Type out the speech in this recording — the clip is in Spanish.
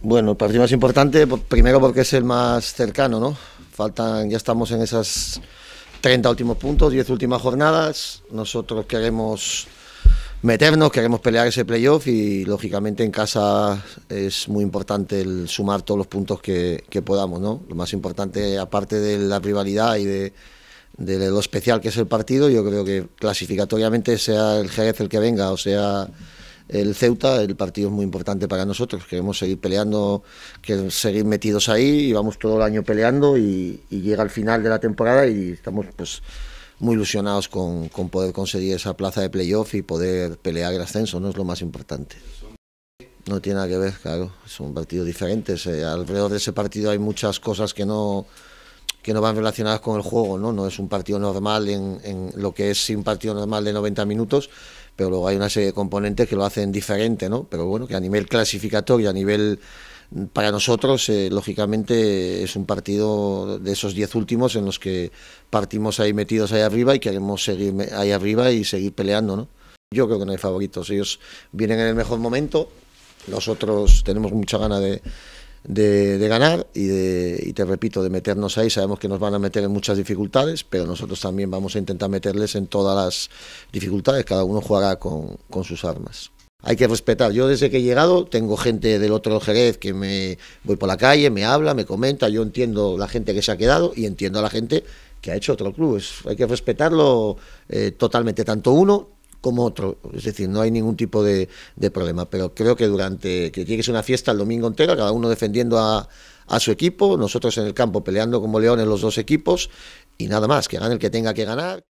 Bueno, el partido más importante, primero porque es el más cercano, ¿no? Faltan, ya estamos en esas 30 últimos puntos, 10 últimas jornadas. Nosotros queremos meternos, queremos pelear ese playoff y lógicamente en casa es muy importante el sumar todos los puntos que, podamos, ¿no? Lo más importante, aparte de la rivalidad y de, de lo especial que es el partido, yo creo que clasificatoriamente sea el Jerez el que venga o sea el Ceuta, el partido es muy importante para nosotros. Queremos seguir peleando, queremos seguir metidos ahí y vamos todo el año peleando y, llega el final de la temporada y estamos pues muy ilusionados con, poder conseguir esa plaza de playoff y poder pelear el ascenso, no es lo más importante. No tiene nada que ver, claro, son partidos diferentes. Eh, alrededor de ese partido hay muchas cosas que no que no van relacionadas con el juego, ¿no? No es un partido normal en, en lo que es un partido normal de 90 minutos, pero luego hay una serie de componentes que lo hacen diferente, ¿no? Pero bueno, que a nivel clasificatorio, a nivel para nosotros, eh, lógicamente, es un partido de esos 10 últimos en los que partimos ahí metidos ahí arriba y queremos seguir ahí arriba y seguir peleando, ¿no? Yo creo que no hay favoritos, ellos vienen en el mejor momento, nosotros tenemos mucha gana de, de, ganar y, te repito, de meternos ahí. Sabemos que nos van a meter en muchas dificultades, pero nosotros también vamos a intentar meterles en todas las dificultades. Cada uno jugará con, con sus armas. Hay que respetar. Yo desde que he llegado tengo gente del otro Jerez que me voy por la calle, me habla, me comenta. Yo entiendo la gente que se ha quedado y entiendo a la gente que ha hecho otro club. hay que respetarlo eh, totalmente, tanto uno como otro, es decir, no hay ningún tipo de, problema, pero creo que durante, que llegue una fiesta el domingo entero, cada uno defendiendo a, a su equipo, nosotros en el campo peleando como leones los dos equipos y nada más, que gane el que tenga que ganar.